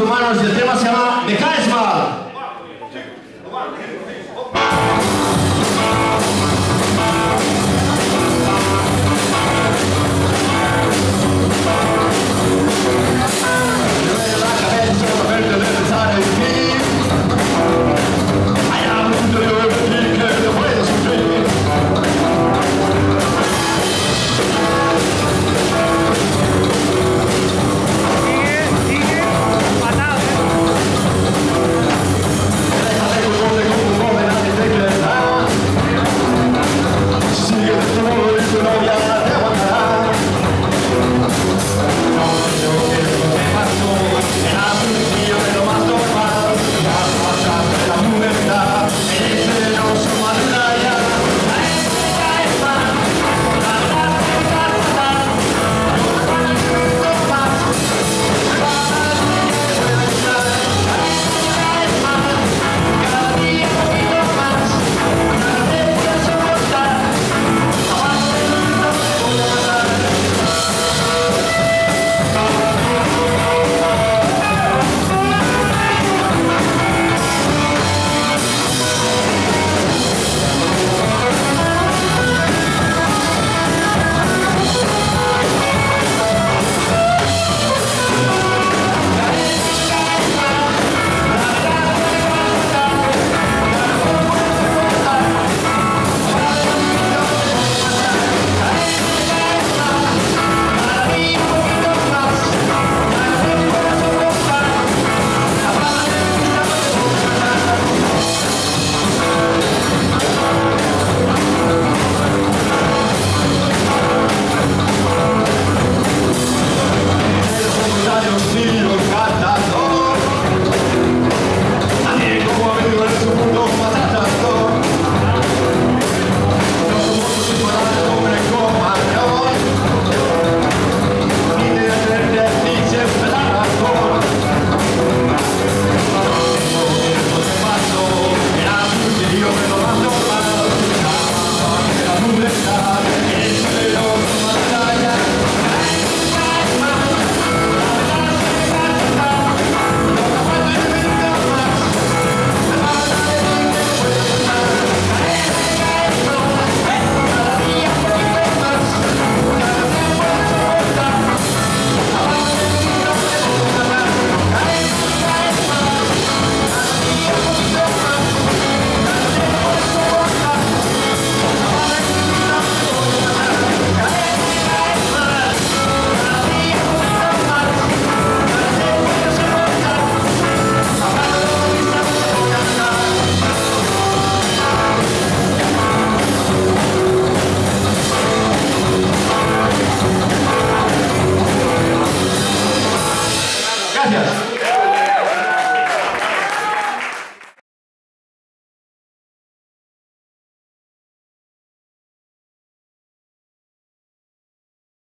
humanos y el tema se llama The Cashman.